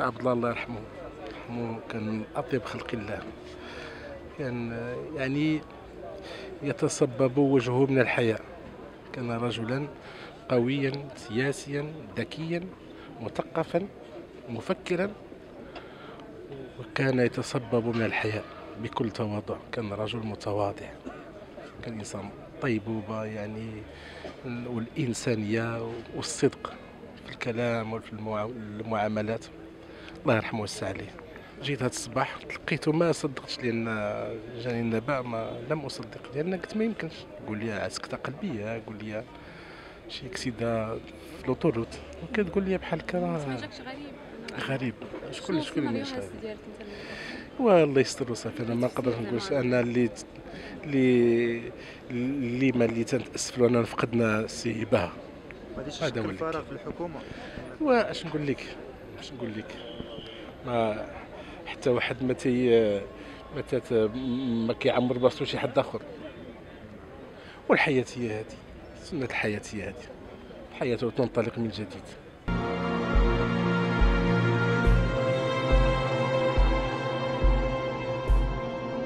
عمر عبد الله الله يرحمه. كان من أطيب خلق الله. كان يعني يتصبب وجهه من الحياء كان رجلا قويا سياسيا ذكيا مثقفا مفكرا وكان يتصبب من الحياء بكل تواضع. كان رجل متواضع. كان إنسان طيبوبة يعني والإنسانية والصدق في الكلام وفي المعا- المعاملات. الله يرحمه ويوسع عليه جيت هذا الصباح لقيته ما صدقتش لأن جاني النبأ ما لم أصدق لأن قلت ما يمكنش. قول لي سكته قلبية قول لي شي اكسيدا في لوطوروت وكتقول لي بحال هكا ما راه جاكش غريب. غريب. شكون شكون اللي يشرب ديالك انت والله يستر وصافي أنا ما نقدرش نقول. أنا اللي اللي اللي ما اللي تنتاسف له اننا فقدنا السي هبه هذا هو يشكل اللي فراغ في الحكومة. وأش نقول لك؟ أش نقول لك؟ ما حتى واحد ما تي ما ما كيعمر براسو شي حد آخر. والحياة هي هذه سنة الحياة هي هذه الحياة تنطلق من جديد.